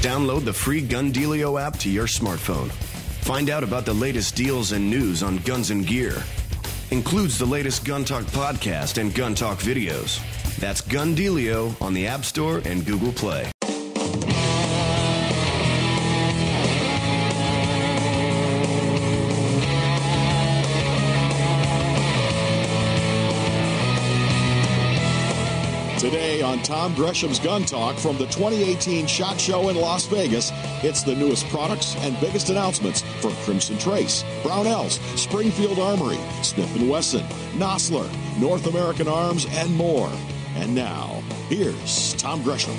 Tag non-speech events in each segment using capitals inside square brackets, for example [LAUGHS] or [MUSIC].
Download the free Gun Dealio app to your smartphone. Find out about the latest deals and news on guns and gear. Includes the latest Gun Talk podcast and Gun Talk videos. That's Gun Dealio on the App Store and Google Play. On Tom Gresham's Gun Talk from the 2018 SHOT Show in Las Vegas, it's the newest products and biggest announcements from Crimson Trace, Brownells, Springfield Armory, Smith & Wesson, Nosler, North American Arms, and more. And now, here's Tom Gresham.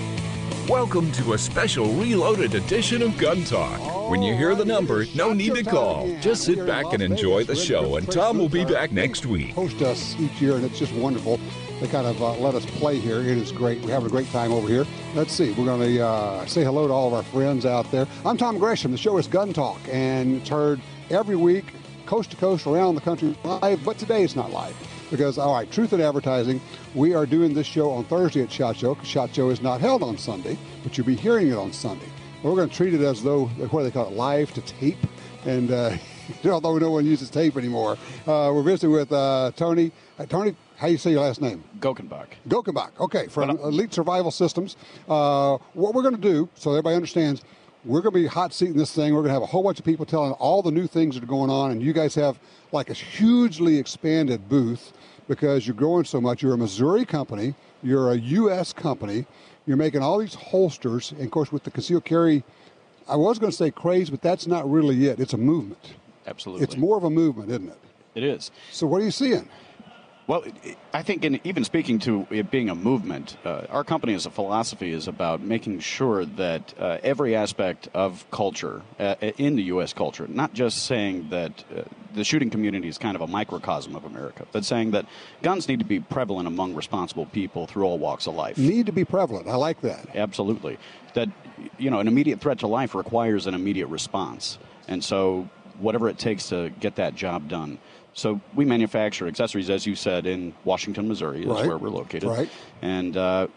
Welcome to a special reloaded edition of Gun Talk. When you hear the number, no need to call. Just sit back and enjoy the show, and Tom will be back next week. Host us each year, and it's just wonderful. They kind of uh, let us play here. It is great. We're having a great time over here. Let's see. We're going to uh, say hello to all of our friends out there. I'm Tom Gresham. The show is Gun Talk, and it's heard every week, coast to coast, around the country live. But today it's not live because, all right, Truth in Advertising, we are doing this show on Thursday at SHOT Show SHOT Show is not held on Sunday, but you'll be hearing it on Sunday. We're going to treat it as though, what do they call it, live to tape. And uh, [LAUGHS] [LAUGHS] although we no one uses tape anymore, uh, we're visiting with uh, Tony. Uh, Tony, how do you say your last name? Gokenbach. Gokenbach. Okay, from Elite Survival Systems. Uh, what we're going to do, so everybody understands, we're going to be hot seating this thing. We're going to have a whole bunch of people telling all the new things that are going on, and you guys have like a hugely expanded booth because you're growing so much. You're a Missouri company. You're a U.S. company. You're making all these holsters, and of course, with the concealed carry, I was going to say craze, but that's not really it. It's a movement. Absolutely. It's more of a movement, isn't it? It is. So, what are you seeing? Well, I think, in, even speaking to it being a movement, uh, our company as a philosophy is about making sure that uh, every aspect of culture uh, in the U.S. culture, not just saying that uh, the shooting community is kind of a microcosm of America, but saying that guns need to be prevalent among responsible people through all walks of life. Need to be prevalent. I like that. Absolutely. That, you know, an immediate threat to life requires an immediate response. And so, whatever it takes to get that job done. So we manufacture accessories, as you said, in Washington, Missouri. That's Right. where we're located. Right. And uh,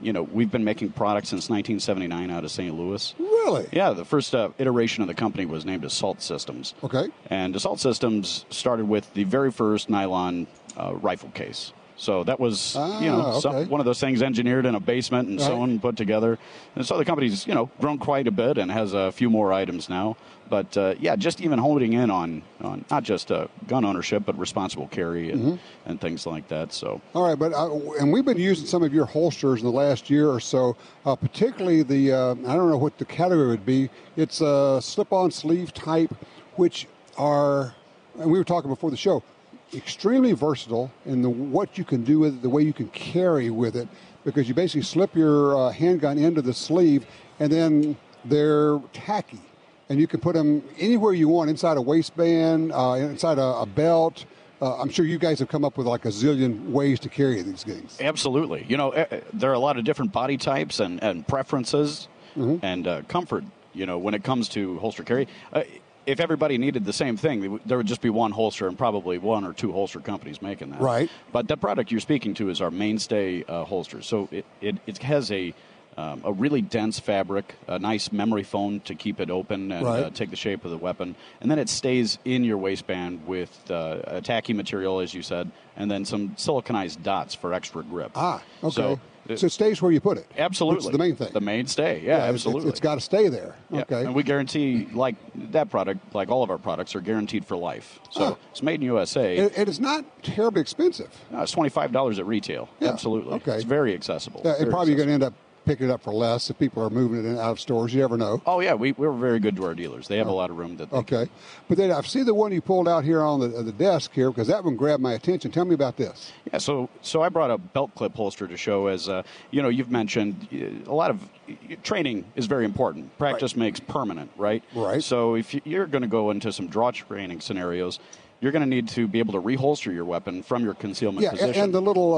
you know, we've been making products since 1979 out of St. Louis. Really? Yeah, the first uh, iteration of the company was named Assault Systems. Okay. And Assault Systems started with the very first nylon uh, rifle case. So that was, you know, Ah, some- one of those things engineered in a basement and Right. sewn and put together. And so the company's, you know, grown quite a bit and has a few more items now. But uh, yeah, just even holding in on, on not just uh, gun ownership, but responsible carry and, Mm-hmm. and things like that. So All right, but uh, and we've been using some of your holsters in the last year or so, uh, particularly the uh, I don't know what the category would be. It's a slip-on sleeve type, which are and we were talking before the show, extremely versatile in the what you can do with it, the way you can carry with it, because you basically slip your uh, handgun into the sleeve, and then they're tacky, and you can put them anywhere you want, inside a waistband, uh, inside a, a belt. Uh, I'm sure you guys have come up with like a zillion ways to carry these things. Absolutely. You know, eh, eh, there are a lot of different body types and, and preferences and uh, comfort, you know, when it comes to holster carry. If everybody needed the same thing, there would just be one holster and probably one or two holster companies making that. Right. But the product you're speaking to is our mainstay uh, holster. So it, it, it has a, um, a really dense fabric, a nice memory foam to keep it open and Right. uh, take the shape of the weapon. And then it stays in your waistband with uh, a tacky material, as you said, and then some siliconized dots for extra grip. Ah, okay. So, So, it stays where you put it. absolutely. The main thing. The mainstay, yeah, Yeah, it's- absolutely. it's got to stay there. Yeah, Okay. And we guarantee, like that product, like all of our products, are guaranteed for life. So Ah. it's made in USA. and, and it's not terribly expensive. Uh, it's twenty five dollars at retail. Yeah, Absolutely. okay. It's very accessible. Yeah, and probably you're going to end up picking it up for less if people are moving it in out of stores. You never know. Oh yeah, we we're very good to our dealers. They have a lot of room that. They Okay, but then I see the one you pulled out here on the, the desk here because that one grabbed my attention. Tell me about this. Yeah, so so I brought a belt clip holster to show as uh, you know you've mentioned uh, a lot of uh, training is very important. Practice makes permanent, right? Right. So if you- you're going to go into some draw training scenarios, you're going to need to be able to reholster your weapon from your concealment Yeah, and, position. and the little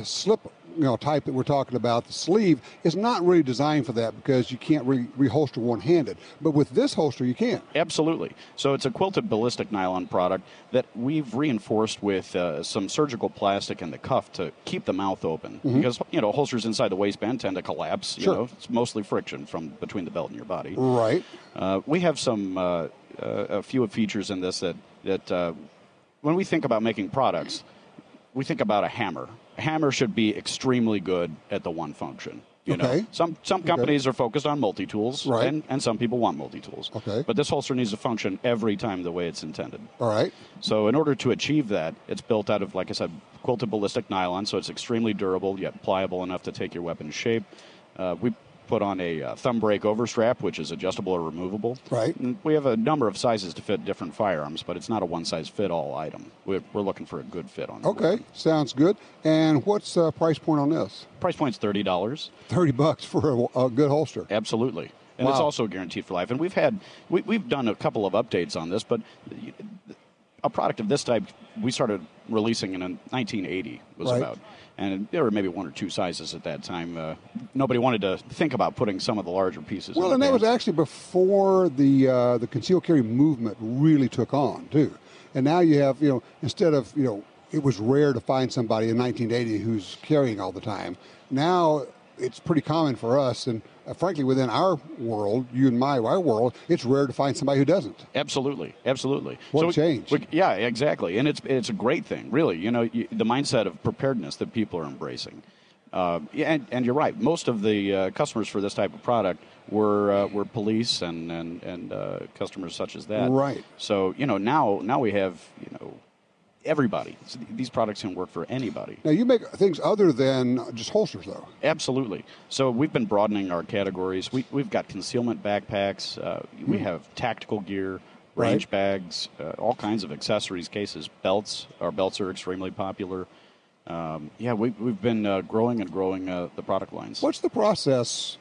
uh, slip you know type that we're talking about, the sleeve is not really designed for that because you can't re- reholster one-handed. But with this holster, you can. Absolutely. So it's a quilted ballistic nylon product that we've reinforced with uh, some surgical plastic in the cuff to keep the mouth open because you know holsters inside the waistband tend to collapse. You Mm-hmm. Sure. know, it's mostly friction from between the belt and your body. Right. Uh, we have some uh, uh, a few features in this that that uh, when we think about making products, we think about a hammer. Hammer should be extremely good at the one function. You Okay. know, some some companies are focused on multi tools, Right. and, and some people want multi tools. Okay. But this holster needs to function every time the way it's intended. All right. So in order to achieve that, it's built out of, like I said, quilted ballistic nylon, so it's extremely durable yet pliable enough to take your weapon shape. Uh, we put on a uh, thumb brake overstrap, which is adjustable or removable. Right. And we have a number of sizes to fit different firearms, but it's not a one-size-fit-all item. We're, we're looking for a good fit on it. Okay. Sounds good. And what's the price point on this? Price point's thirty dollars. Thirty bucks for a, a good holster. Absolutely. And it's also guaranteed for life. And we've had we, we've done a couple of updates on this, but a product of this type we started releasing in 1980 was Right. about, and there were maybe one or two sizes at that time. Uh, nobody wanted to think about putting some of the larger pieces. in Well, and that was actually before the uh, the concealed carry movement really took on too. And now you have you know instead of you know it was rare to find somebody in 1980 who's carrying all the time. Now it's pretty common for us, and frankly, within our world, you and my our world, it's rare to find somebody who doesn't. Absolutely, absolutely. What we- changed? we- yeah, exactly, and it's it's a great thing, really. You know, you, the mindset of preparedness that people are embracing. Uh, and, and you're right. Most of the uh, customers for this type of product were uh, were police and and and uh, customers such as that. Right. So you know now now we have you know everybody. So these products can work for anybody. Now you make things other than just holsters, though. Absolutely. So we've been broadening our categories. We, we've got concealment backpacks. Uh, we have tactical gear, range Right. bags, uh, all kinds of accessories, cases, belts. Our belts are extremely popular. Um, yeah, we, we've been uh, growing and growing uh, the product lines. What's the process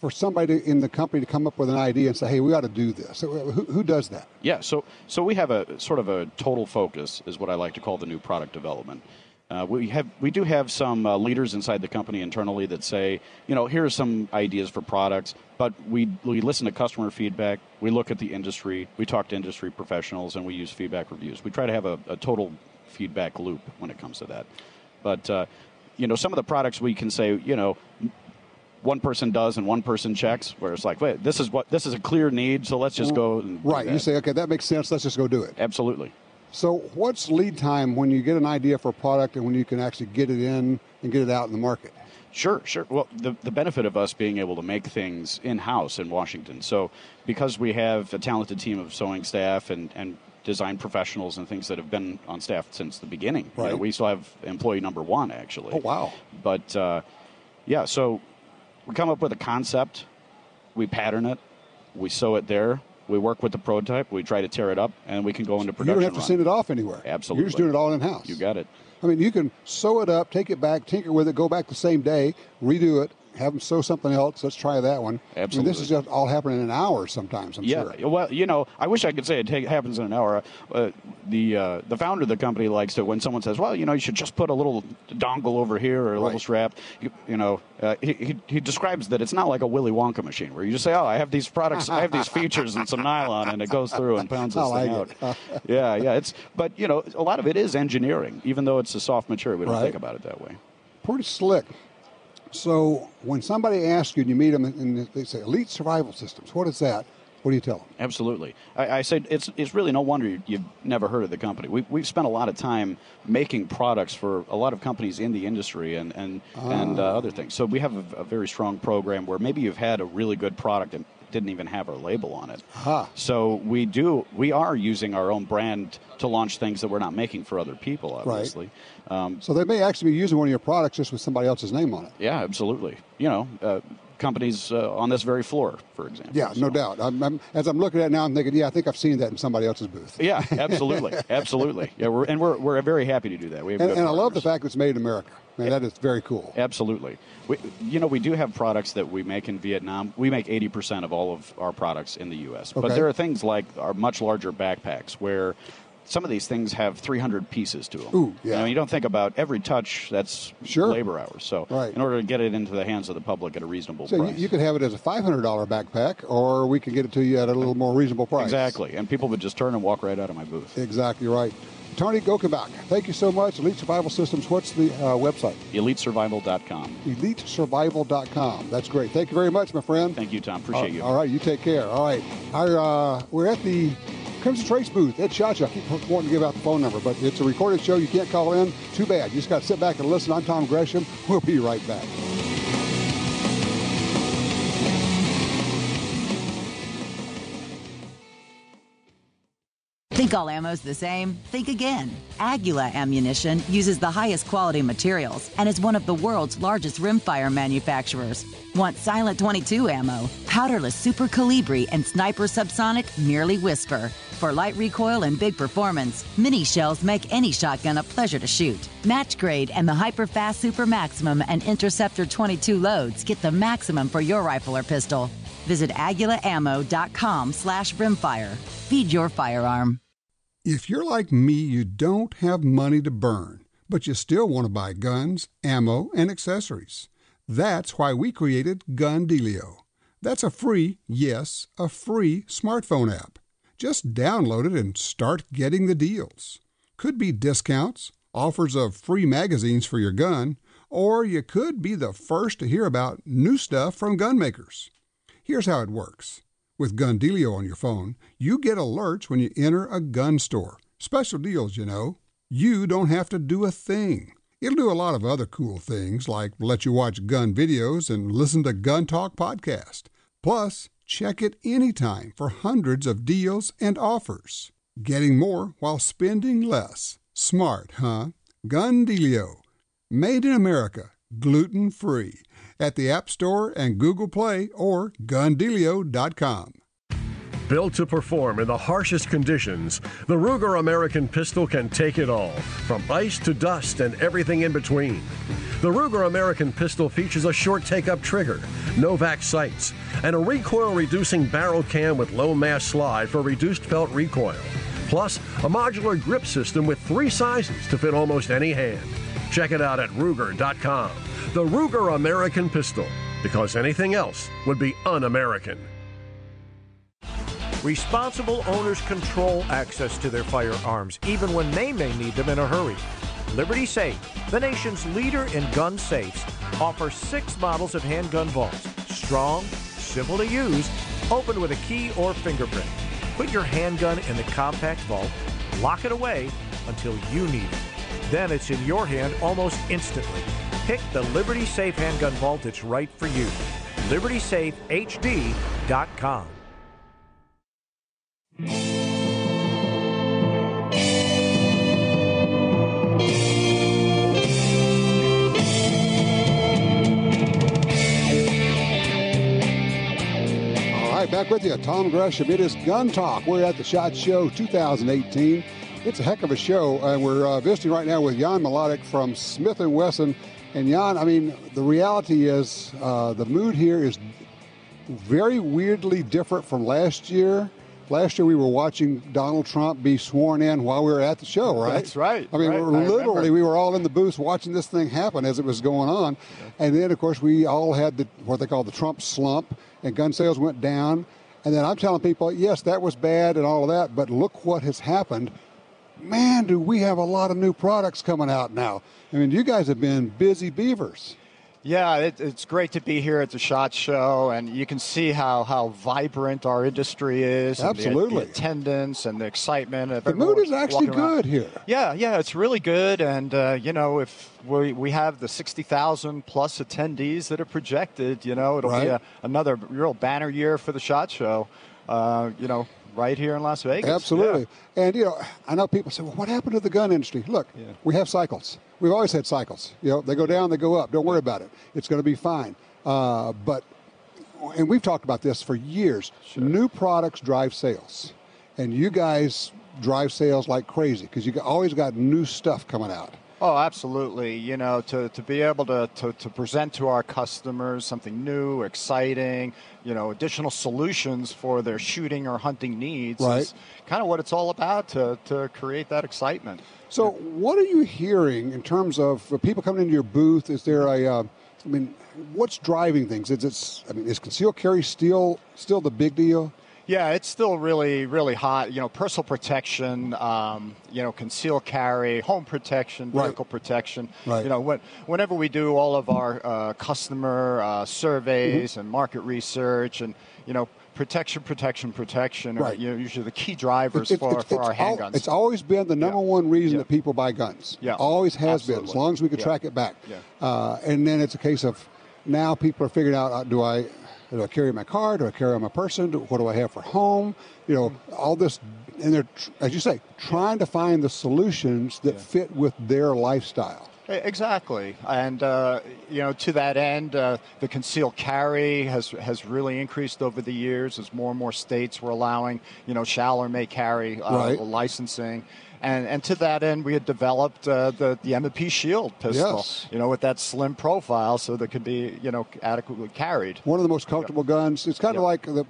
for somebody in the company to come up with an idea and say, "Hey, we got to do this"? So, uh, Who, who does that? Yeah, so so we have a sort of a total focus, is what I like to call the new product development. Uh, we have we do have some uh, leaders inside the company internally that say, you know, here are some ideas for products, but we we listen to customer feedback, we look at the industry, we talk to industry professionals, and we use feedback reviews. We try to have a, a total feedback loop when it comes to that. But uh, you know, some of the products we can say, you know, one person does and one person checks, where it's like, wait, this is what this is a clear need, so let's just go. Right. You say, "Okay, that makes sense. Let's just go do it." Absolutely. So, what's lead time when you get an idea for a product and when you can actually get it in and get it out in the market? Sure, sure. Well, the, the benefit of us being able to make things in house in Washington. So, because we have a talented team of sewing staff and, and design professionals and things that have been on staff since the beginning, you know, Right. we still have employee number one, actually. Oh, wow. But, uh, yeah, so we come up with a concept, we pattern it, we sew it there, we work with the prototype, we try to tear it up, and we can go into production. You don't have to run. send it off anywhere. Absolutely. You're just doing it all in house. You got it. I mean, you can sew it up, take it back, tinker with it, go back the same day, redo it, have them sew something else. Let's try that one. I mean, this is just all happening in an hour sometimes, I'm Yeah, sure. well, you know, I wish I could say it take, happens in an hour. Uh, the uh, the founder of the company likes to when someone says, "Well, you know, you should just put a little dongle over here or a little strap." You, you know, uh, he, he he describes that it's not like a Willy Wonka machine where you just say, "Oh, I have these products, I have these [LAUGHS] features and some nylon," and it goes through and pounds this I thing like out. [LAUGHS] yeah, yeah. It's but you know, a lot of it is engineering, even though it's a soft material. We don't Right. think about it that way. Pretty slick. So, when somebody asks you and you meet them and they say, Elite Survival Systems, what is that? What do you tell them? Absolutely. I, I said it's it's really no wonder you- you've never heard of the company. We, we've spent a lot of time making products for a lot of companies in the industry and and, and uh, other things. So we have a, a very strong program where maybe you've had a really good product and didn't even have our label on it. Aha. So we do we are using our own brand to launch things that we're not making for other people. Obviously. Um, So, they may actually be using one of your products just with somebody else's name on it. yeah, absolutely. You know, uh, companies uh, on this very floor, for example. Yeah, no doubt. I'm, I'm, as I'm looking at it now, I'm thinking, yeah, I think I've seen that in somebody else's booth. Yeah, absolutely, [LAUGHS] absolutely. Yeah, we're and we're we're very happy to do that. We have And, and I love the fact that it's made in America. That is very cool. Absolutely. We, you know, we do have products that we make in Vietnam. We make 80% of all of our products in the U.S. But there are things like our much larger backpacks where some of these things have 300 pieces to them. Ooh, yeah. You, know, you don't think about every touch. That's Sure. labor hours. So Right. in order to get it into the hands of the public at a reasonable So price. you could have it as a $500 backpack, or we can get it to you at a little more reasonable price. Exactly. And people would just turn and walk right out of my booth. Exactly right. Tony Gokenbach, thank you so much. Elite Survival Systems, what's the uh, website? EliteSurvival.com. EliteSurvival.com. That's great. Thank you very much, my friend. Thank you, Tom. Appreciate Uh, you. All right, you take care. All right. Our, uh, we're at the Crimson Trace booth at Show. I keep wanting to give out the phone number, but it's a recorded show. You can't call in. Too bad. You just got to sit back and listen. I'm Tom Gresham. We'll be right back. Think all ammo's the same? Think again. Aguila ammunition uses the highest quality materials and is one of the world's largest rimfire manufacturers. Want silent 22 ammo, powderless Super Colibri, and sniper subsonic merely whisper. For light recoil and big performance, mini shells make any shotgun a pleasure to shoot. Match grade and the hyperfast Super Maximum and Interceptor 22 loads get the maximum for your rifle or pistol. Visit aguilaammo.com slash rimfire. Feed your firearm. If you're like me, you don't have money to burn, but you still want to buy guns, ammo, and accessories. That's why we created Gun Dealio. That's a free, yes, a free smartphone app. Just download it and start getting the deals. Could be discounts, offers of free magazines for your gun, or you could be the first to hear about new stuff from gun makers. Here's how it works. With Gun Dealio on your phone, you get alerts when you enter a gun store. Special deals, you know. You don't have to do a thing. It'll do a lot of other cool things like let you watch gun videos and listen to Gun Talk podcast. Plus, check it anytime for hundreds of deals and offers. Getting more while spending less. Smart, huh? Gun Dealio. Made in America, gluten free. At the App Store and Google Play or gundealio.com. Built to perform in the harshest conditions, the Ruger American pistol can take it all, from ice to dust and everything in between. The Ruger American pistol features a short take-up trigger, Novak sights, and a recoil-reducing barrel cam with low mass slide for reduced felt recoil. Plus, a modular grip system with three sizes to fit almost any hand. Check it out at Ruger.com. The Ruger American pistol, because anything else would be un-American. Responsible owners control access to their firearms, even when they may need them in a hurry. Liberty Safe, the nation's leader in gun safes, offers six models of handgun vaults. Strong, simple to use, open with a key or fingerprint. Put your handgun in the compact vault, lock it away until you need it. Then it's in your hand almost instantly. Pick the Liberty Safe handgun vault that's right for you. LibertySafeHD.com. All right, back with you, Tom Gresham. It is Gun Talk. We're at the SHOT Show 2018. It's a heck of a show, and we're uh, visiting right now with Jan Mladek from Smith & Wesson. And Jan, I mean, the reality is uh, the mood here is very weirdly different from last year. Last year we were watching Donald Trump be sworn in while we were at the show, right? That's right, I mean, right. I literally we were all in the booth watching this thing happen as it was going on, and then of course we all had the what they call the Trump slump, and gun sales went down. And then I'm telling people, yes, that was bad and all of that, but look what has happened. Man, do we have a lot of new products coming out now? I mean, you guys have been busy beavers. Yeah, it, it's great to be here at the Shot Show, and you can see how, how vibrant our industry is. and the- Absolutely. the, attendance and the excitement. Of The mood is actually good here. Yeah, yeah, it's really good, and uh, you know, if we we have the sixty thousand plus attendees that are projected, you know, it'll be a, another real banner year for the Shot Show. Uh, you know, right here in Las Vegas. Absolutely. Yeah. And, you know, I know people say, well, what happened to the gun industry? Look, we have cycles. We've always had cycles. You know, they go down, they go up. Don't worry about it. It's going to be fine. Uh, but, and we've talked about this for years. New products drive sales. And you guys drive sales like crazy because you always got new stuff coming out. Oh, absolutely. You know, to, to be able to, to, to present to our customers something new, exciting, you know, additional solutions for their shooting or hunting needs Right. is kind of what it's all about to, to create that excitement. So, what are you hearing in terms of people coming into your booth? Is there a, uh, I mean, what's driving things? Is it, I mean, is concealed carry still still the big deal? Yeah, it's still really, really hot. You know, personal protection, um, you know, conceal carry, home protection, Right. protection. Right. You know, when, whenever we do all of our uh, customer uh, surveys Mm-hmm. and market research, and you know, protection, protection, protection are Right. you know, usually the key drivers It's- for, it's- for our it's al- handguns. it's always been the number one reason that people buy guns. Yeah, always has been, as long as we could Yeah. track it back. Yeah. Uh, and then it's a case of now people are figuring out: uh, do I do I carry my car? Do I carry on my person? Do, what do I have for home? You know, all this, and they're as you say, trying to find the solutions that fit with their lifestyle. Exactly, and uh, you know, to that end, uh, the concealed carry has has really increased over the years as more and more states were allowing, you know, shall or may carry uh, Right. licensing. And, and to that end, we had developed uh, the the M&P Shield pistol, Yes. you know, with that slim profile, so that could be, you know, adequately carried. One of the most comfortable guns. It's kind of like the.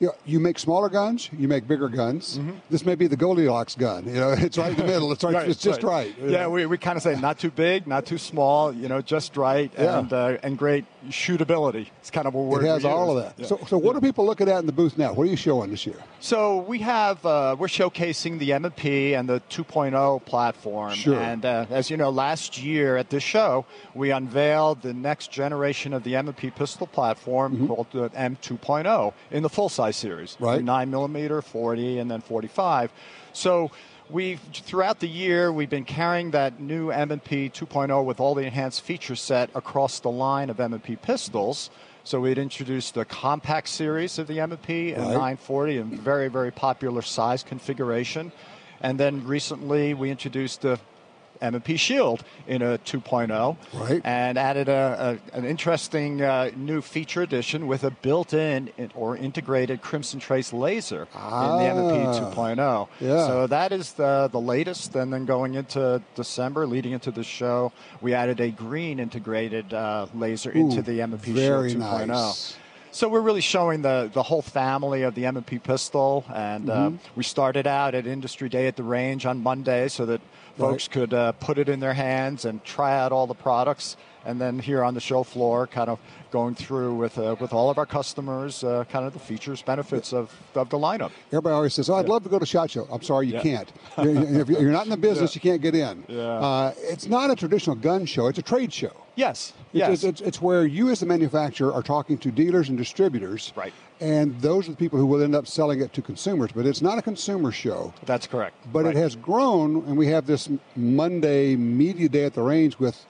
You, know, you make smaller guns, you make bigger guns. This may be the Goldilocks gun. You know, [LAUGHS] it's right in the middle. It's right. it's just right. Yeah, we, we kind of say not too big, not too small, you know, just right, Yeah. and uh, and great shootability. It's kind of a word. It has all of that. Yeah. So, so what are people looking at in the booth now? What are you showing this year? So we have uh, we're showcasing the M&P and the 2.0 platform. Sure. And uh, as you know, last year at this show, we unveiled the next generation of the M&P pistol platform called the M2.0 in the full size series. Mm-hmm. Right. Nine millimeter, 40, and then 45. So. We've throughout the year we've been carrying that new M&P 2.0 with all the enhanced feature set across the line of M&P pistols. So we'd introduced the compact series of the M&P and Right. 940 and very very popular size configuration. And then recently we introduced the M&P Shield in a 2.0 Right. and added a, a, an interesting uh, new feature addition with a built-in or integrated Crimson Trace laser in the M&P Ah. 2.0. Yeah. So that is the, the latest. And then going into December, leading into the show, we added a green integrated uh, laser into the M&P very Shield 2.0. nice. So we're really showing the, the whole family of the M&P pistol, and uh, Mm-hmm. we started out at Industry Day at the range on Monday so that folks could uh, put it in their hands and try out all the products, and then here on the show floor, kind of going through with uh, with all of our customers, uh, kind of the features, benefits of, of the lineup. Everybody always says, "Oh, I'd love to go to Shot Show." I'm sorry, you Yeah. can't. You're- if you're not in the [LAUGHS] business, you can't get in. Yeah. Uh, it's not a traditional gun show; it's a trade show. Yes, It's, yes, it's, it's, it's where you, as the manufacturer, are talking to dealers and distributors. Right. And those are the people who will end up selling it to consumers. But it's not a consumer show. that's correct. But Right. it has grown, and we have this Monday media day at the range with,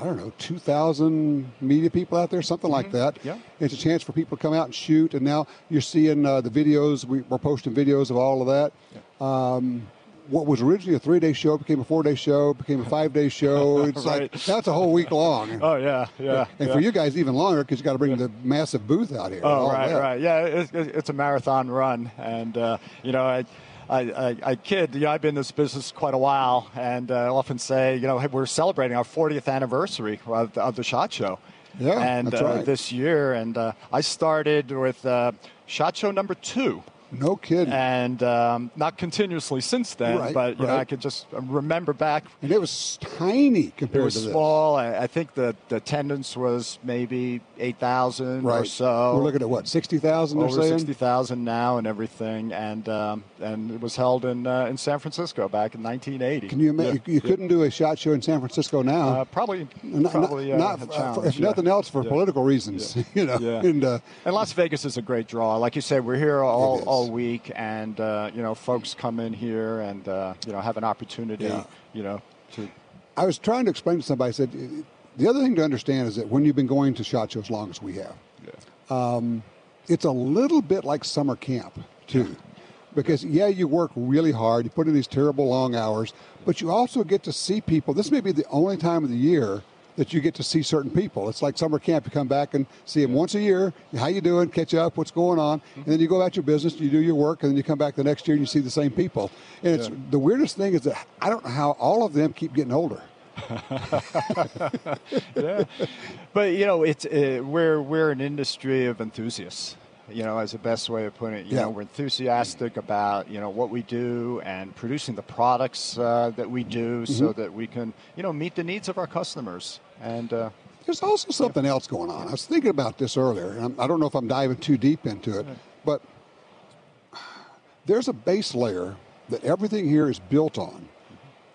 I don't know, 2,000 media people out there, something like that. Mm-hmm. Yeah. It's a chance for people to come out and shoot. And now you're seeing uh, the videos. We, we're posting videos of all of that. Um, what was originally a three day show became a four day show, became a five day show. [LAUGHS] It's like, Right. that's a whole week long. [LAUGHS] Oh yeah, yeah. and yeah. for you guys, even longer because you got to bring the massive booth out here. Oh, all right, right. Yeah, it's, it's a marathon run. And, uh, you know, I, I, I, I kid, you know, I've been in this business quite a while, and uh, I often say, you know, hey, we're celebrating our 40th anniversary of the, of the SHOT Show. Yeah, and that's uh, right. this year, and uh, I started with uh, SHOT Show number two. No kidding. And um, not continuously since then, Right, but you know. I could just remember back and it was tiny it compared was to this. small. I, I think the, the attendance was maybe 8,000 or so. We're looking at what, 60,000 they're over sixty thousand now and everything, and um, and it was held in uh, in San Francisco back in 1980. Can you imagine? Yeah, you, you yeah. couldn't do a shot show in San Francisco now. Uh, probably, Not- probably uh, not- a for- if yeah. nothing else, for political reasons. [LAUGHS] You know, and uh, And Las Vegas is a great draw. Like you said, we're here all. All week, and uh, you know, folks come in here and uh, you know have an opportunity, Yeah. you know, to I was trying to explain to somebody. I said the other thing to understand is that when you've been going to shot show as long as we have, um, it's a little bit like summer camp too. Because yeah, you work really hard, you put in these terrible long hours, but you also get to see people. This may be the only time of the year that you get to see certain people. It's like summer camp. You come back and see them once a year. How you doing? Catch up. What's going on? And then you go about your business. You do your work, and then you come back the next year and you see the same people. And it's the weirdest thing is that I don't know how all of them keep getting older. [LAUGHS] yeah, but you know, it's uh, we're we're an industry of enthusiasts. You know, as the best way of putting it. You Yeah. know, we're enthusiastic about you know what we do and producing the products uh, that we do, so Mm-hmm. that we can you know meet the needs of our customers. And uh, There's also something else going on. I was thinking about this earlier, and I'm, I don't know if I'm diving too deep into it, but there's a base layer that everything here is built on,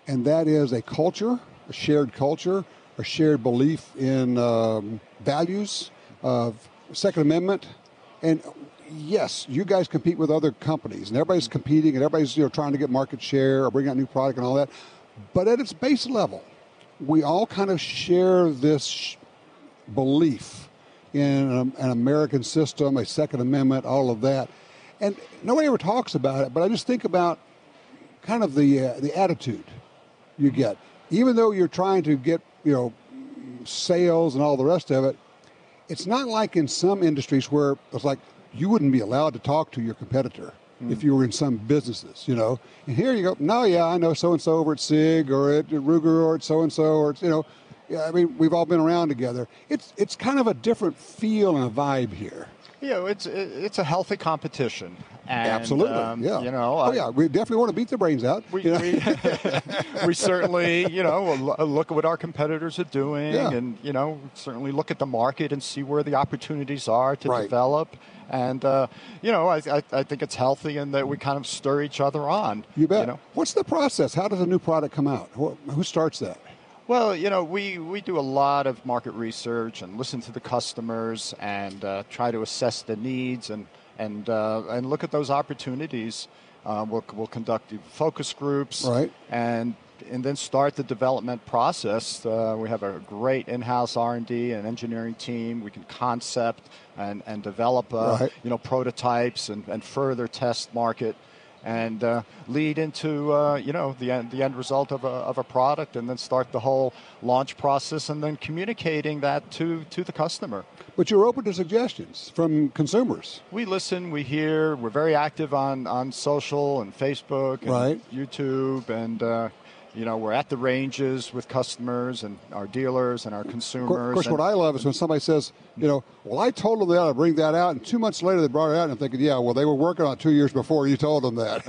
and that is a culture, a shared culture, a shared belief in um, values of Second Amendment, and yes, you guys compete with other companies, and everybody's competing, and everybody's you know trying to get market share or bring out new product and all that, but at its base level, we all kind of share this belief in an, an American system, a Second Amendment, all of that. And nobody ever talks about it, but I just think about kind of the uh, the attitude you get. Even though you're trying to get you know sales and all the rest of it, it's not like in some industries where it's like you wouldn't be allowed to talk to your competitor hmm. if you were in some businesses, you know. And here you go, no, yeah, I know so and so over at Sig or at Ruger or at so and so or it's, you know, yeah, I mean we've all been around together. It's it's kind of a different feel and a vibe here. You know, it's it's a healthy competition. And, Absolutely, um, yeah. You know, oh yeah, we definitely want to beat their brains out. we, you know? we, [LAUGHS] we certainly, you know, look at what our competitors are doing, Yeah. and you know, certainly look at the market and see where the opportunities are to Right. develop. And uh, you know, I, I, I think it's healthy in that we kind of stir each other on. you bet. know? What's the process? How does a new product come out? Who, who starts that? Well, you know, we, we do a lot of market research and listen to the customers and uh, try to assess the needs and and uh, and look at those opportunities. Uh, we'll, we'll conduct focus groups, Right. and and then start the development process. Uh, we have a great in-house R&D and engineering team. We can concept and and develop uh, Right. you know prototypes and, and further test market and uh, lead into uh, you know the end, the end result of a, of a product and then start the whole launch process and then communicating that to to the customer But you're open to suggestions from consumers. we listen we hear we're very active on on social and facebook and Right. youtube and uh, you know we're at the ranges with customers and our dealers and our consumers of course, what I love is when somebody says, you know, well, I told them they ought to bring that out, and two months later they brought it out, and I'm thinking, yeah, well, they were working on it two years before you told them that.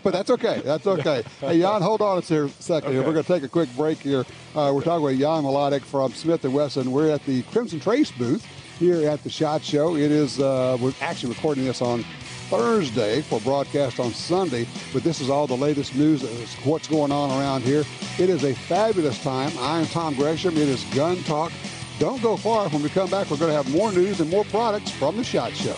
[LAUGHS] but that's okay. That's okay. Hey, Jan, hold on a se- second here. We're going to take a quick break here. Uh, we're talking with Jan Mladek from Smith & Wesson. We're at the Crimson Trace booth here at the SHOT Show. It is, uh, we're actually recording this on Thursday for broadcast on Sunday, but this is all the latest news what's going on around here. It is a fabulous time. I'm Tom Gresham. It is Gun Talk. Don't go far. When we come back, we're going to have more news and more products from the SHOT Show.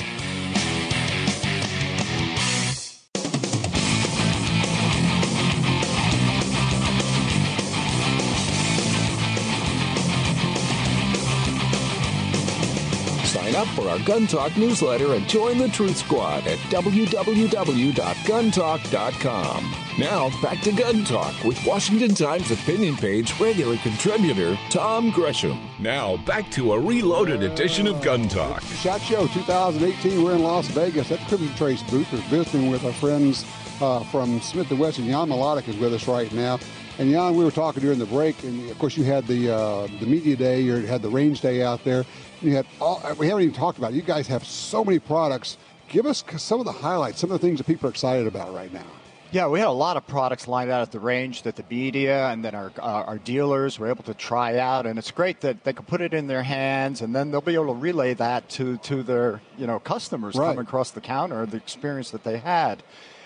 For our Gun Talk newsletter and join the Truth Squad at www.guntalk.com. Now, back to Gun Talk with Washington Times opinion page regular contributor Tom Gresham. Now, back to a reloaded edition of Gun Talk. SHOT Show 2018. We're in Las Vegas at the Crimson Trace booth. We're visiting with our friends uh, from Smith & Wesson. Jan Mladek is with us right now. And Jan, we were talking during the break, and of course you had the uh, the media day, you had the range day out there. You had all, we haven't even talked about it. You guys have so many products. Give us some of the highlights, some of the things that people are excited about right now. Yeah, we had a lot of products lined out at the range that the media and then our, uh, our dealers were able to try out, and it's great that they can put it in their hands, and then they'll be able to relay that to, to their you know customers Right. coming across the counter, the experience that they had.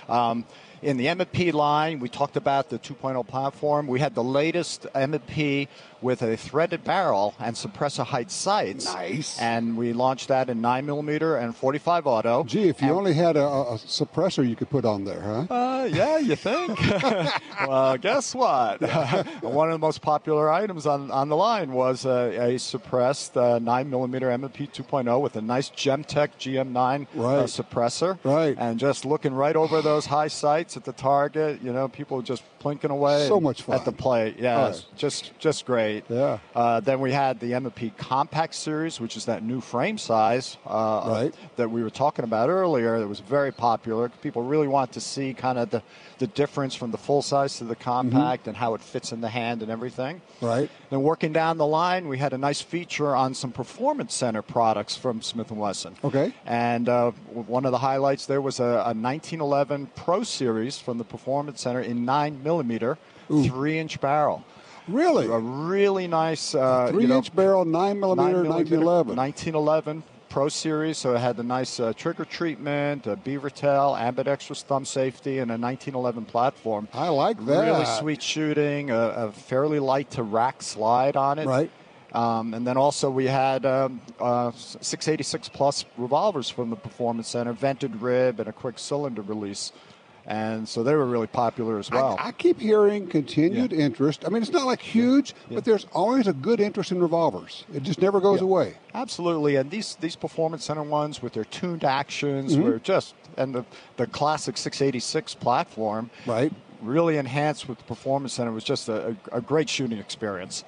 Um, in the M&P line, we talked about the 2.0 platform. We had the latest M&P with a threaded barrel and suppressor height sights. Nice. And we launched that in 9 millimeter and 45 auto. Gee, if you And- only had a, a suppressor you could put on there, huh? uh, yeah, you think? [LAUGHS] [LAUGHS] well, guess what? [LAUGHS] One of the most popular items on, on the line was a, a suppressed uh, 9 millimeter M&P 2.0 with a nice Gemtech GM9 uh, Right. suppressor. Right. And just looking right over those high sights at the target, you know, people just clinking away. So much fun. at the plate. Yeah, Oh. it's just just great. Yeah. Uh, then we had the M&P Compact Series, which is that new frame size uh, Right. that we were talking about earlier. That was very popular. People really want to see kind of the the difference from the full size to the compact and how it fits in the hand and everything. Right. Then working down the line, we had a nice feature on some performance center products from Smith & Wesson. Okay. And uh, one of the highlights there was a, a 1911 Pro Series from the Performance Center in nine millimeter, three inch barrel. Really? A really nice uh, Three you know, inch barrel, nine millimeter, nine millimeter, 1911. 1911 Pro Series, so it had the nice uh, trigger treatment, a beaver tail, ambidextrous thumb safety, and a 1911 platform. I like that. Really sweet shooting, a, a fairly light to rack slide on it. Right. Um, and then also we had um, uh, 686 plus revolvers from the Performance Center, vented rib, and a quick cylinder release. And so they were really popular as well. I, I keep hearing continued interest. I mean, it's not like huge, but there's always a good interest in revolvers. It just never goes away. Absolutely, and these these performance center ones with their tuned actions Mm-hmm. were just and the the classic 686 platform Right. really enhanced with the performance center was just a, a, a great shooting experience.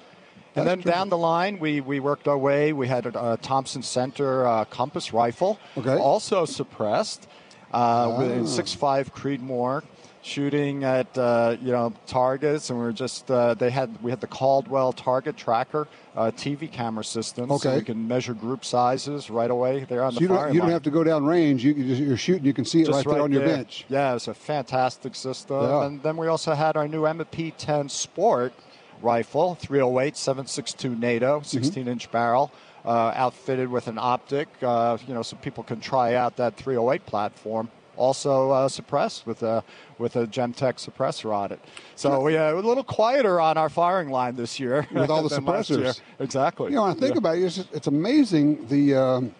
And That's then down the line, we, we worked our way. We had a, a Thompson Center uh, compass rifle, Okay. Also suppressed, uh, with in 6.5 Creedmoor, shooting at uh, you know targets, and we were just uh, they had we had the Caldwell target tracker uh, TV camera system, so we can measure group sizes right away there on So the you don't, you don't have to go down range. you, you're shooting. You can see it Just right, there on your there. bench. Yeah, it's a fantastic system. Yeah. And then we also had our new MP 10 Sport rifle, 308 762 NATO, 16 inch barrel, uh, outfitted with an optic, uh, you know, so people can try out that 308 platform. Also uh, suppressed with a with a Gemtech suppressor on it. So we uh, we're a little quieter on our firing line this year With all the [LAUGHS] than last year. suppressors. Exactly. You know, I think Yeah. about it, it's, it's amazing the um,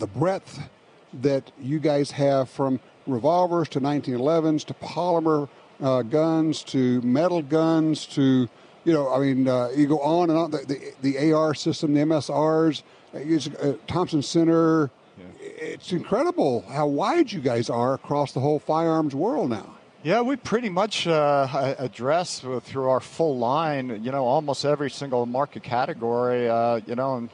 the breadth that you guys have from revolvers to 1911s to polymer uh, guns to metal guns to you know, I mean, uh, you go on and on. The, the, the AR system, the MSRs, uh, uh, Thompson Center. It's incredible how wide you guys are across the whole firearms world now. Yeah, we pretty much uh, address through our full line, you know, almost every single market category, uh, you know, and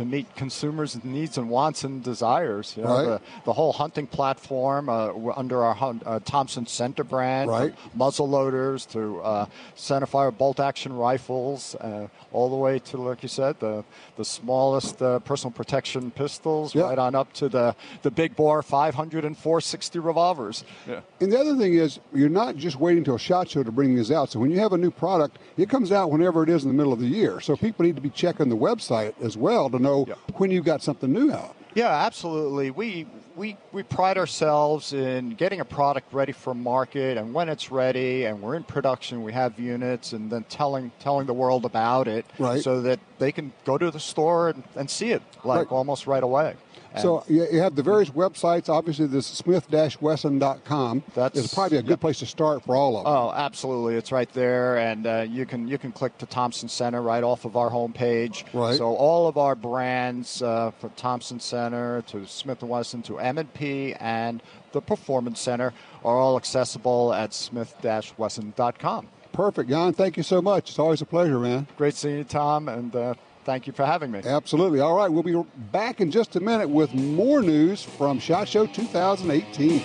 to meet consumers' needs and wants and desires. You know, Right. the, the whole hunting platform uh, under our hun- uh, Thompson Center brand, Right. muzzle loaders to uh, centerfire bolt action rifles, uh, all the way to, like you said, the the smallest uh, personal protection pistols, Yeah. right on up to the the big bore 500 and 460 revolvers. Yeah. And the other thing is, you're not just waiting till SHOT Show to bring these out. So when you have a new product, it comes out whenever it is in the middle of the year. So people need to be checking the website as well to know Yeah. when you've got something new out. Yeah, absolutely. We we we pride ourselves in getting a product ready for market, and when it's ready and we're in production, we have units, and then telling telling the world about it, Right. so that they can go to the store and, and see it like Right. almost right away. And So you you have the various websites. Obviously, this smith-wesson.com That's- is probably a good yep. place to start for all of them. Oh, absolutely! It's right there, and uh, you can you can click to Thompson Center right off of our homepage. Right. So all of our brands, uh, from Thompson Center to Smith and Wesson to M&P and the Performance Center, are all accessible at smith-wesson.com. Perfect, Jan. Thank you so much. It's always a pleasure, man. Great seeing you, Tom, and uh, thank you for having me. Absolutely. All right, we'll be back in just a minute with more news from SHOT Show 2018.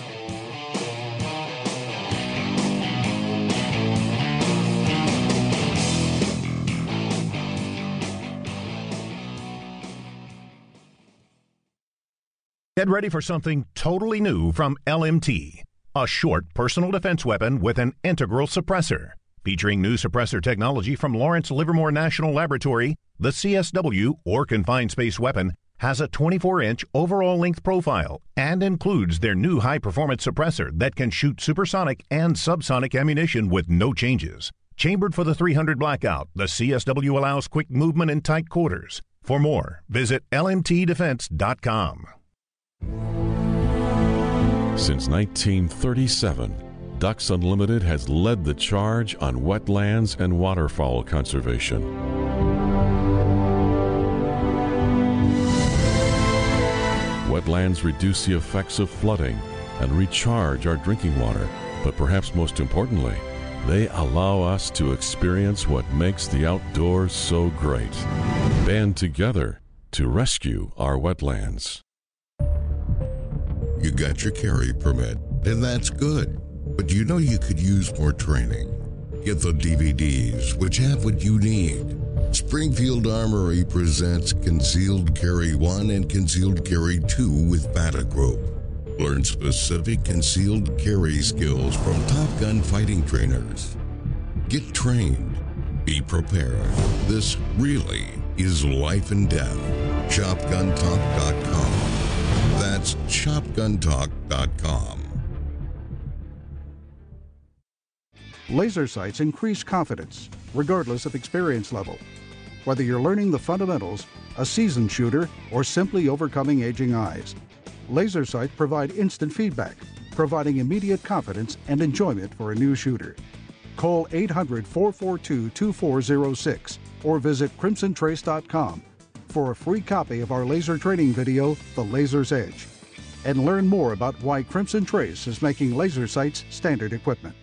Get ready for something totally new from LMT. A short personal defense weapon with an integral suppressor. Featuring new suppressor technology from Lawrence Livermore National Laboratory, the CSW, or Confined Space Weapon, has a 24 inch overall length profile and includes their new high performance suppressor that can shoot supersonic and subsonic ammunition with no changes. Chambered for the 300 blackout, the CSW allows quick movement in tight quarters. For more, visit lmtdefense.com. Since 1937, Ducks Unlimited has led the charge on wetlands and waterfowl conservation. Wetlands reduce the effects of flooding and recharge our drinking water, but perhaps most importantly, They allow us to experience what makes the outdoors so great. Band together to rescue our wetlands. You got your carry permit, and that's good. But you know you could use more training. Get the DVDs, which have what you need. Springfield Armory presents Concealed Carry 1 and Concealed Carry 2 with Bata Group. Learn specific concealed carry skills from Top Gun fighting trainers. Get trained. Be prepared. This really is life and death. ShopGunTalk.com. That's ShopGunTalk.com. Laser sights increase confidence, regardless of experience level. Whether you're learning the fundamentals, a seasoned shooter, or simply overcoming aging eyes, Laser sights provide instant feedback, providing immediate confidence and enjoyment for a new shooter. Call 800 442 2406 or visit crimsontrace.com for a free copy of our laser training video, The Laser's Edge, and learn more about why Crimson Trace is making laser sights standard equipment.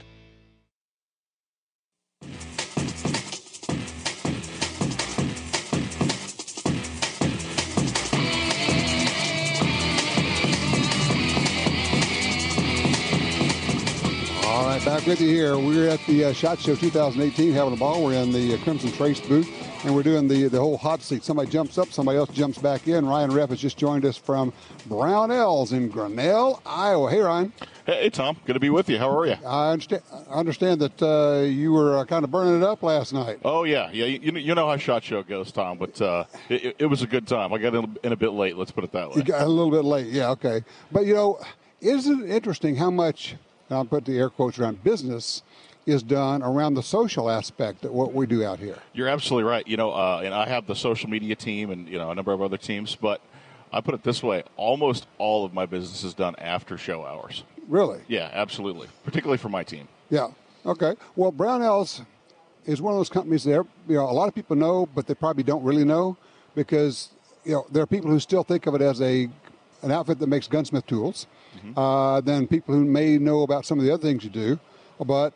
Right, back with you here. We're at the uh, SHOT Show 2018 having a ball. We're in the uh, Crimson Trace booth and we're doing the, the whole hot seat. Somebody jumps up, somebody else jumps back in. Ryan Repp has just joined us from Brownells in Grinnell, Iowa. Hey, Ryan. Hey, Tom. Good to be with you. How are you? I understand, I understand that uh, you were uh, kind of burning it up last night. Oh, yeah. Yeah, you, you know how SHOT Show goes, Tom, but uh, it, it, was a good time. I got in a, in a bit late, let's put it that way. You got a little bit late, yeah, okay. But, you know, isn't it interesting how much – I'll put the air quotes around business is done around the social aspect of what we do out here. You're absolutely right. You know, uh, and I have the social media team and you know a number of other teams, but I put it this way: almost all of my business is done after show hours. Really? Yeah, absolutely. Particularly for my team. Yeah. Okay. Well, Brownells is one of those companies there. You know, a lot of people know, but they probably don't really know because you know there are people who still think of it as a an outfit that makes gunsmith tools mm-hmm. uh, than people who may know about some of the other things you do. But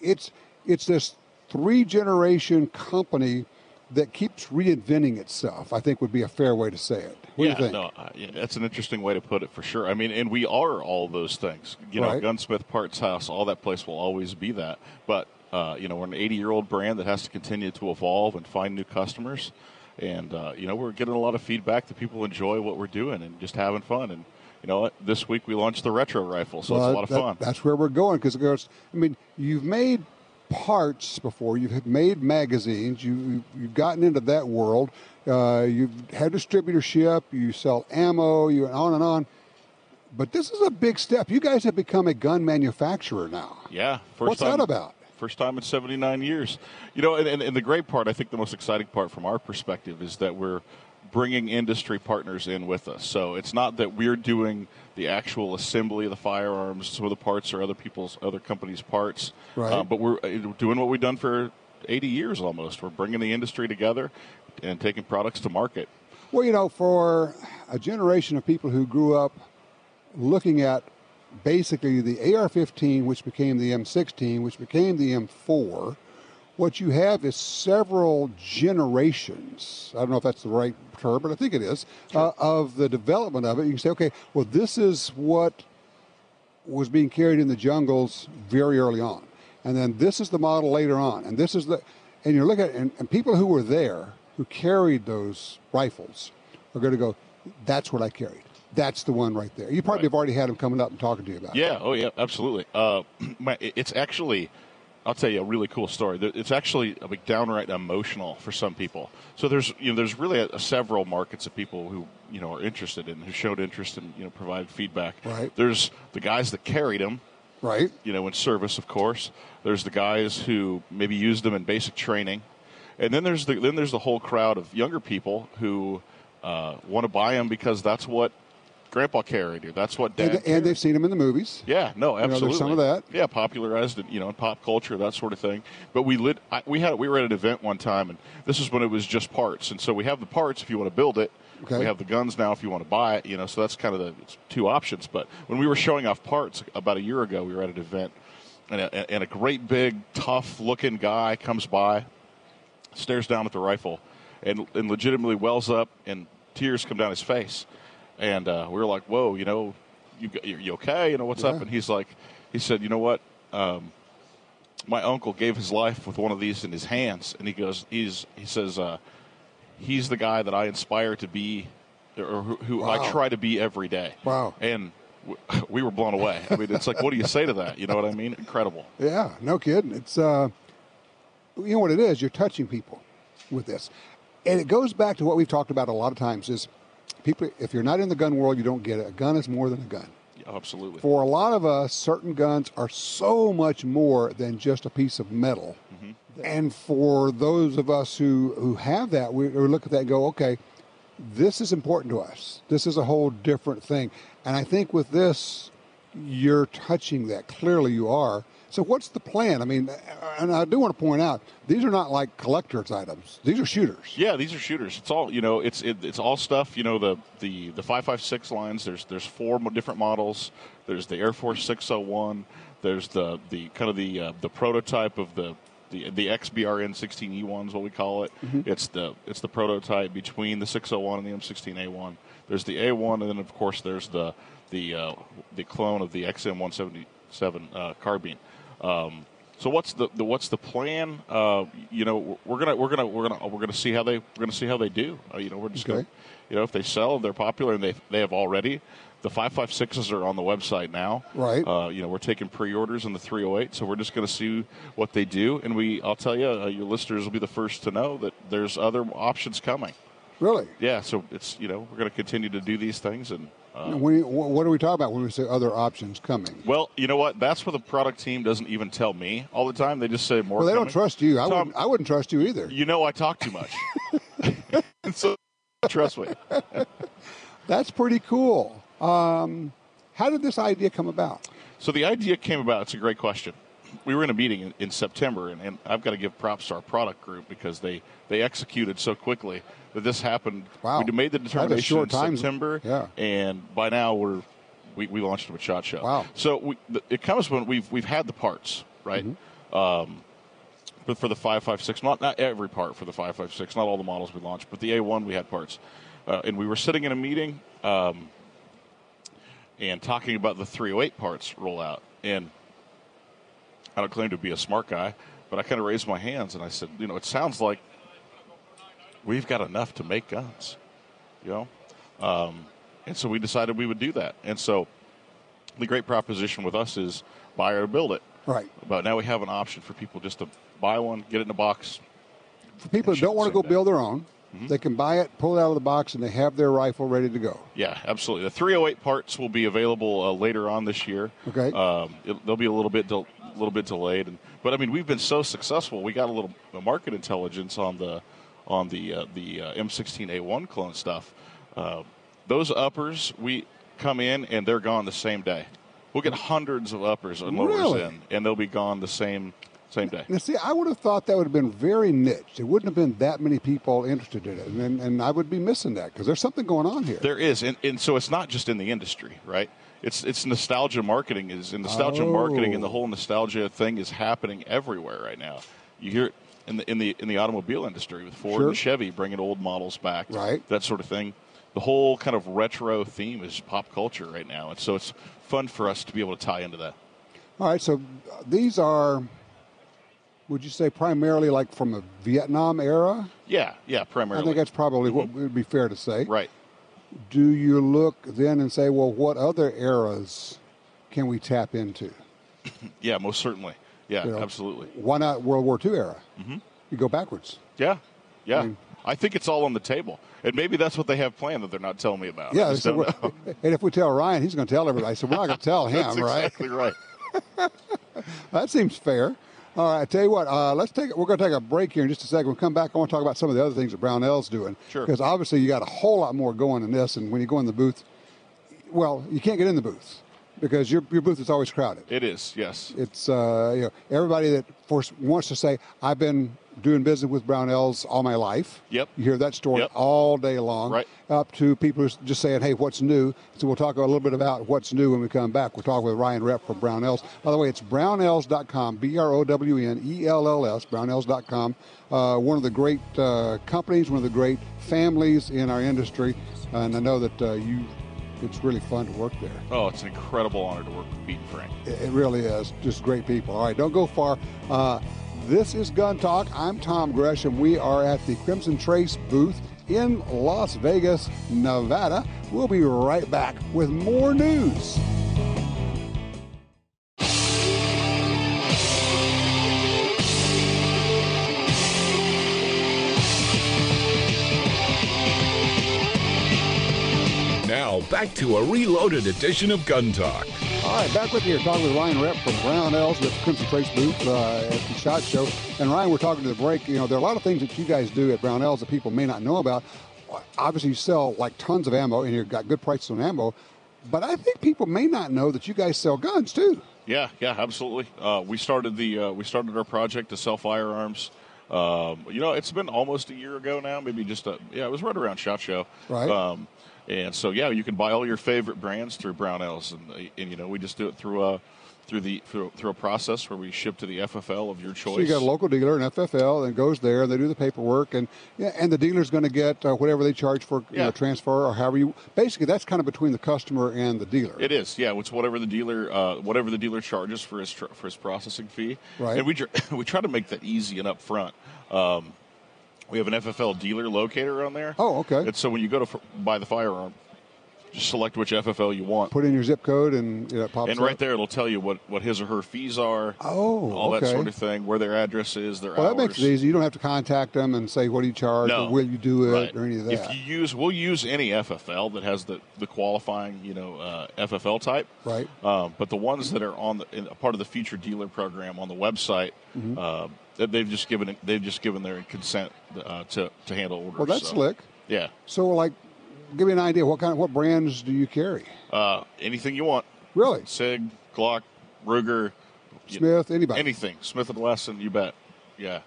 it's it's this three generation company that keeps reinventing itself. I think would be a fair way to say it. What yeah, do you think? No, uh, yeah, that's an interesting way to put it for sure. I mean, and we are all those things. You know, right. Gunsmith Parts House, all that place will always be that. But uh, you know, we're an 80 year old brand that has to continue to evolve and find new customers. And uh, you know, we're getting a lot of feedback that people enjoy what we're doing and just having fun. And you know what? This week we launched the retro rifle, so well, it's a lot of that, fun. That's where we're going because. I mean, you've made parts before. You've made magazines. You, you've gotten into that world. Uh, you've had distributorship. You sell ammo. You on and on. But this is a big step. You guys have become a gun manufacturer now. Yeah. What's time, that about? First time in 79 years. You know, and, and, and the great part, I think the most exciting part from our perspective is that we're bringing industry partners in with us. So it's not that we're doing the actual assembly of the firearms. Some of the parts are other people's, other companies' parts. Right. Uh, but we're uh, doing what we've done for 80 years almost. We're bringing the industry together and taking products to market. Well, you know, for a generation of people who grew up looking at basically the AR-15, which became the M16, which became the M4 what you have is several generations. I don't know if that's the right term, but I think it is uh, of the development of it. You can say, okay, well, this is what was being carried in the jungles very early on, and then this is the model later on, and this is the, and you look at and, and people who were there who carried those rifles are going to go, that's what I carried. That's the one right there. You probably right. have already had them coming up and talking to you about. Yeah. It. Oh, yeah. Absolutely. Uh, [CLEARS THROAT] it's actually I'll tell you a really cool story. It's actually like downright emotional for some people. So there's you know there's really a, a several markets of people who you know are interested in who showed interest and you know provide feedback. Right. There's the guys that carried them. Right. You know in service of course. There's the guys who maybe used them in basic training, and then there's the then there's the whole crowd of younger people who uh, want to buy them because that's what Grandpa carried you. That's what Dad. And, and they've seen him in the movies. Yeah, no, absolutely. You know, some of that. Yeah, popularized it, you know, in pop culture, that sort of thing. But we lit. I, we had we were at an event one time, and this is when it was just parts. And so we have the parts if you want to build it. Okay. We have the guns now if you want to buy it. You know, so that's kind of the two options. But when we were showing off parts about a year ago, we were at an event. and a, and a great big tough looking guy comes by, stares down at the rifle, and and legitimately wells up, and tears come down his face, and uh, we were like, whoa, you know, you you, okay? You know what's up? And he's like, he said, you know what? Um, my uncle gave his life with one of these in his hands, and he goes, he's he says, uh, he's the guy that I inspire to be, or who, who I try to be every day. Wow. And w- [LAUGHS] we were blown away. I mean, it's like, what do you say to that? You know what I mean? Incredible. Yeah, no kidding. It's uh, you know what it is. You're touching people with this, and it goes back to what we've talked about a lot of times. Is people, if you're not in the gun world, you don't get it. A gun is more than a gun. Yeah, absolutely. For a lot of us, certain guns are so much more than just a piece of metal. Mm-hmm. And for those of us who, who have that, we, we look at that and go, okay, this is important to us. This is a whole different thing. And I think with this, you're touching that. Clearly, you are. So, what's the plan? I mean, and I do want to point out, these are not like collector's items. These are shooters. Yeah, these are shooters. It's all you know. It's it, it's all stuff. You know the the the five five six lines. There's there's four different models. There's the Air Force six hundred one. There's the the kind of the uh, the prototype of the the the XBRN sixteen E one is what we call it. Mhm. It's the it's the prototype between the six hundred one and the M sixteen A one. There's the A one, and then of course there's the the uh, the clone of the XM one seventy seven uh, carbine. Um, so what's the, the what's the plan? Uh, you know, we're gonna we're gonna we're gonna we're gonna see how they we're gonna see how they do. Uh, you know, we're just Okay. gonna you know if they sell, they're popular, and they they have already. The five five sixes are on the website now. Right. Uh, you know, we're taking pre-orders in the 308, so we're just going to see what they do, and we I'll tell you, uh, your listeners will be the first to know that there's other options coming. Really? Yeah. So it's you know we're going to continue to do these things, and uh, When what are we talking about when we say other options coming? well, you know what? That's what the product team doesn't even tell me all the time. They just say more. Well, they don't trust you. I Tom, wouldn't. I wouldn't trust you either. You know, I talk too much. [LAUGHS] so trust me. [LAUGHS] That's pretty cool. Um, how did this idea come about? So the idea came about. It's a great question. We were in a meeting in, in September, and, and I've got to give props to our product group because they, they executed so quickly that this happened. Wow. We made the determination in time. September, Yeah. and by now we're we, we launched it with Shot Show. Wow. So we, it comes when we've we've had the parts right. Mm-hmm. Um, but for the 556, not, not every part for the 556, not all the models we launched, but the A1 we had parts. Uh, and we were sitting in a meeting um, and talking about the 308 parts rollout. And I don't claim to be a smart guy, but I kind of raised my hands and I said, you know, it sounds like we've got enough to make guns, you know? Um, and so we decided we would do that. And so the great proposition with us is buy or build it. Right. But now we have an option for people just to buy one, get it in a box. For people that don't want to go build their own, Mm-hmm. they can buy it, pull it out of the box, and they have their rifle ready to go. Yeah, absolutely. The 308 parts will be available uh, later on this year. Okay. Um, it, they'll be a little bit del- little bit delayed, and but I mean we've been so successful. We got a little market intelligence on the on the uh, the uh, M16A1 clone stuff. Uh, those uppers we come in and they're gone the same day. We'll get hundreds of uppers and lowers Really? in, and they'll be gone the same same day. Now, see, I would have thought that would have been very niche. There wouldn't have been that many people interested in it, and, and I would be missing that because there's something going on here. There is, and, and so it's not just in the industry, right? It's it's nostalgia marketing is and nostalgia Oh. marketing and the whole nostalgia thing is happening everywhere right now. You hear it in the in the in the automobile industry with Ford Sure. and Chevy bringing old models back, Right. That sort of thing. The whole kind of retro theme is pop culture right now, and so it's fun for us to be able to tie into that. All right, so uh, these are, would you say, primarily like from the Vietnam era? Yeah, yeah, primarily. I think that's probably what would be fair to say. Right. Do you look then and say, well, what other eras can we tap into? [COUGHS] yeah, most certainly. Yeah, You know, absolutely. Why not World War II era? Mhm. You go backwards. Yeah, yeah. I mean- I think it's all on the table, and maybe that's what they have planned that they're not telling me about. Yeah, so [LAUGHS] and if we tell Ryan, he's going to tell everybody. So we're not going [LAUGHS] to tell him, That's right? exactly right. [LAUGHS] That seems fair. All right, I tell you what. Uh, let's take. We're going to take a break here in just a second. We'll come back. I want to talk about some of the other things that Brownell's doing. Sure. Because obviously you got a whole lot more going in this, and when you go in the booth, well, you can't get in the booth, because your your booth is always crowded. It is, yes. It's uh, you know everybody that force, wants to say I've been doing business with Brownells all my life. Yep. You hear that story Yep. all day long. Right. Up to people who's just saying, "Hey, what's new?" So we'll talk a little bit about what's new when we come back. We'll talk with Ryan Repp from Brownells. By the way, it's brownells.com. B R O W N E L L S. Brownells.com. Uh, one of the great uh, companies, one of the great families in our industry, and I know that uh, you. It's really fun to work there. Oh, it's an incredible honor to work with Pete and Frank. It it really is. Just great people. All right, don't go far. Uh, this is Gun Talk. I'm Tom Gresham. We are at the Crimson Trace booth in Las Vegas, Nevada. We'll be right back with more news. Back to a reloaded edition of Gun Talk. All right, back with you. Talking with Ryan Repp from Brownells with the Crimson Trace booth uh, at the SHOT Show. And Ryan, we're talking to the break. You know, there are a lot of things that you guys do at Brownells that people may not know about. Obviously, you sell like tons of ammo, and you've got good prices on ammo. But I think people may not know that you guys sell guns too. Yeah, yeah, absolutely. Uh, we started the uh, we started our project to sell firearms. Um, you know, it's been almost a year ago now, maybe just a, yeah, it was right around Shot Show. Right. Um, and so yeah, you can buy all your favorite brands through Brownells, and and you know we just do it through a through the through, through a process where we ship to the FFL of your choice. So you got a local dealer, an FFL, and goes there. And they do the paperwork, and yeah, and the dealer's going to get uh, whatever they charge for you Yeah. know, transfer or however you. Basically, that's kind of between the customer and the dealer. It is, yeah. It's whatever the dealer, uh, whatever the dealer charges for his tr- for his processing fee. Right. And we tr- [LAUGHS] we try to make that easy and upfront. Um, we have an FFL dealer locator on there. Oh, okay. And so when you go to f- buy the firearm, just select which FFL you want. Put in your zip code, and you know, it pops and right up. there, it'll tell you what, what his or her fees are. Oh, all that sort of thing, where their address is, their Well, hours. that makes it easy. You don't have to contact them and say, "What do you charge?" No. or "Will you do it?" Right. or any of that. If you use, we'll use any FFL that has the, the qualifying, you know, uh, FFL type. Right. Um, but the ones that are on the in, a part of the featured dealer program on the website, Mhm. uh, that they've just given they've just given their consent uh, to to handle orders. well, that's so, slick. Yeah. So, like, give me an idea. What kind of what brands do you carry? Uh, anything you want. Really? Sig, Glock, Ruger, you- Smith, anybody. anything. Smith and Wesson, you bet. Yeah.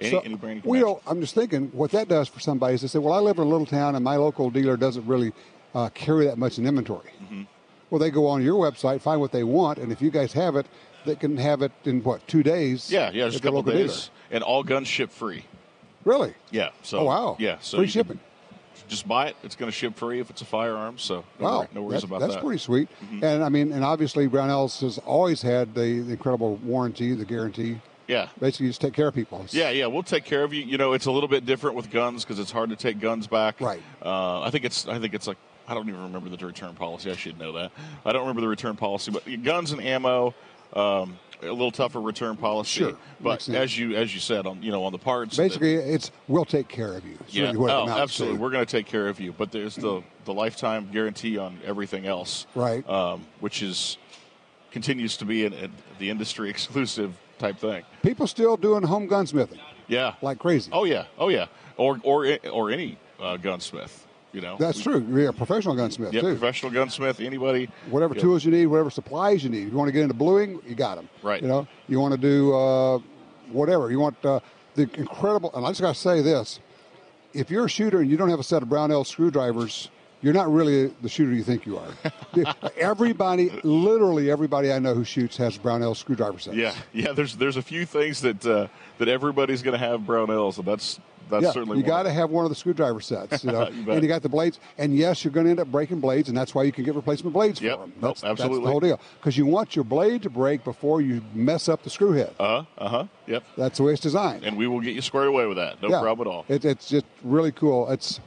Any, So, any brand you can we don't, I'm just thinking what that does for somebody is they say, well, I live in a little town and my local dealer doesn't really uh, carry that much in inventory. Mm-hmm. Well, they go on your website, find what they want, and if you guys have it, they can have it in what two days? Yeah, yeah, just a couple days, and all guns ship free. Really? Yeah. So Oh, wow. Yeah. So Free shipping. Just buy it. It's going to ship free if it's a firearm. So no, Wow, wor- no worries That- about that's that. That's pretty sweet. Mhm. And I mean, and obviously Brownells has always had the, the incredible warranty, the guarantee. Yeah. Basically, you just take care of people. Yeah, yeah, we'll take care of you. You know, it's a little bit different with guns because it's hard to take guns back. Right. Uh, I think it's. I think it's like. I don't even remember the return policy. I should know that. I don't remember the return policy, but guns and ammo, um, a little tougher return policy. Sure, But as you as you said on you know on the parts. Basically, it's we'll take care of you. Yeah. really Oh, absolutely. to. We're going to take care of you, but there's the the lifetime guarantee on everything else. Right. Um, which is continues to be an, an, the industry [LAUGHS] exclusive type thing. People still doing home gunsmithing Yeah. like crazy. Oh yeah, oh yeah, or or or any uh, gunsmith. You know, That's true. You're a professional gunsmith Yeah, too. professional gunsmith. Anybody, Whatever tools you need, whatever supplies you need. If you want to get into bluing, you got them. Right. You know, you want to do uh, whatever. You want uh, the incredible. And I just got to say this: if you're a shooter and you don't have a set of Brownell screwdrivers, you're not really the shooter you think you are. [LAUGHS] everybody, literally everybody I know who shoots has Brownell screwdriver sets. Yeah, yeah. There's there's a few things that uh, that everybody's going to have Brownells, and that's that's yeah, certainly you got to have one of the screwdriver sets, you [LAUGHS] know, You and you got the blades. And yes, you're going to end up breaking blades, and that's why you can get replacement blades Yep. for them. Nope, That's, that's absolutely. the whole deal. Because you want your blade to break before you mess up the screw head. Uh huh. Uh huh. Yep. That's the way it's designed. And we will get you squared away with that. No Yeah. problem at all. It, it's just really cool. It's.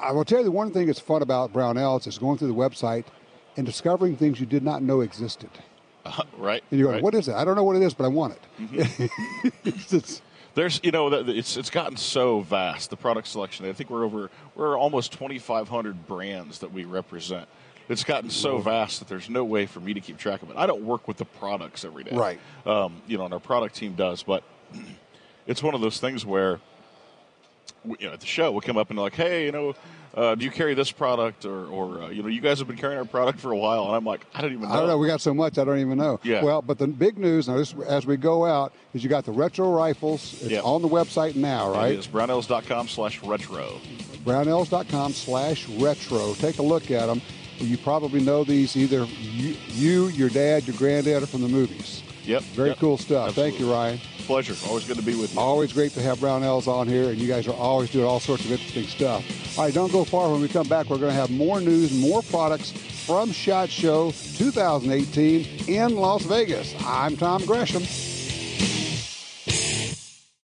I, will tell you the one thing that's fun about Brownells is going through the website and discovering things you did not know existed. Uh, right. And you're right. going, "What is it? I don't know what it is, but I want it." Mm-hmm. [LAUGHS] it's, it's- There's, you know, it's it's gotten so vast. The product selection. I think we're over we're almost 2,500 brands that we represent. It's gotten so vast that there's no way for me to keep track of it. I don't work with the products every day, Right. Um, you know, and our product team does, but [CLEARS THROAT] it's one of those things where you know, at the show would come up and like, hey, you know, uh, do you carry this product or, or uh, you know, you guys have been carrying our product for a while, and I'm like, I don't even know. I don't know. We got so much I don't even know. Yeah. Well, but the big news now, this, as we go out, is you got the retro rifles. It's Yeah. on the website now, right? It is brownells.com slash retro. brownells.com slash retro. Take a look at them. You probably know these either you, you, your dad, your granddad, or from the movies. Yep. Very Yep. cool stuff. Thank you, Ryan. Pleasure. Always good to be with you. Always great to have Brownells on here, and you guys are always doing all sorts of interesting stuff. All right, don't go far. When we come back, we're going to have more news, more products from SHOT Show 2018 in Las Vegas. I'm Tom Gresham.